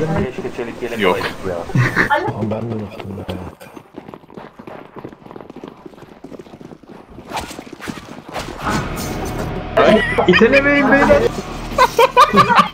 Keşke çelik yelek Yok. alaydık ya. Ama ben de unuttum ya. İtelemeyin beyler.